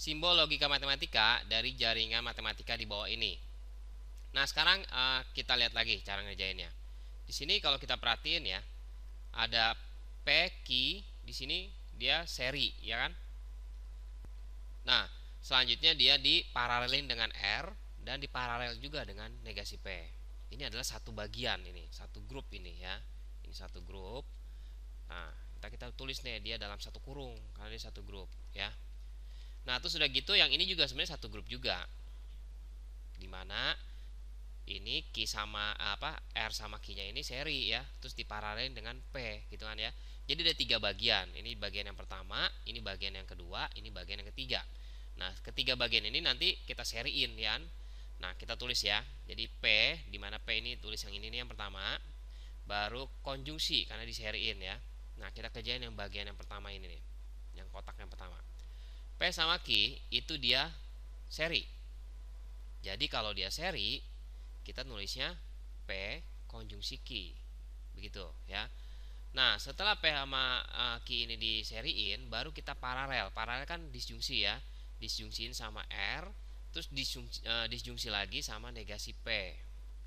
simbol logika matematika dari jaringan matematika di bawah ini. Nah, sekarang uh, kita lihat lagi cara ngerjainnya. Di sini kalau kita perhatiin ya, ada P, Q, di sini dia seri, ya kan? Nah, selanjutnya dia diparalelin dengan R dan diparalel juga dengan negasi P. Ini adalah satu bagian ini, satu grup ini ya. Ini satu grup. Nah, kita kita tulis nih dia dalam satu kurung karena dia satu grup ya. Itu sudah gitu yang ini juga sebenarnya satu grup juga. Di mana ini Q sama apa R sama Q-nya ini seri ya, terus diparalelin dengan P gitu kan ya. Jadi ada tiga bagian. Ini bagian yang pertama, ini bagian yang kedua, ini bagian yang ketiga. Nah, ketiga bagian ini nanti kita seriin ya. Nah, kita tulis ya. Jadi P, di mana P ini tulis yang ini nih yang pertama, baru konjungsi karena diseriin ya. Nah, kita kerjain yang bagian yang pertama ini nih, yang kotak yang pertama. Sama Q itu dia seri. Jadi kalau dia seri, kita nulisnya P konjungsi Q. Begitu ya. Nah, setelah P sama uh, Q ini diseriin, baru kita paralel. Paralel kan disjungsi ya. Disjungsiin sama R, terus disjungsi, uh, disjungsi lagi sama negasi P.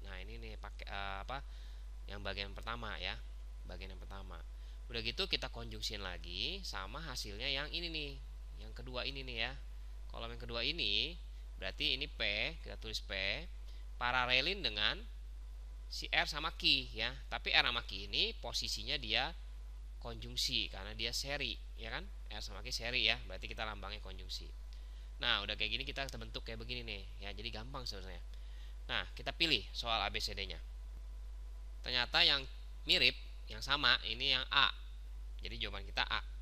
Nah, ini nih pakai uh, apa? Yang bagian pertama ya. Bagian yang pertama. Udah gitu kita konjungsiin lagi sama hasilnya yang ini nih, yang kedua ini nih ya. Kolom yang kedua ini berarti ini P kita tulis P paralelin dengan si R sama Q ya. Tapi R sama Q ini posisinya dia konjungsi karena dia seri ya kan? R sama Q seri ya berarti kita lambangnya konjungsi. Nah udah kayak gini kita bentuk kayak begini nih ya jadi gampang sebenarnya. Nah kita pilih soal ABCD nya ternyata yang mirip yang sama ini yang A. Jadi jawaban kita A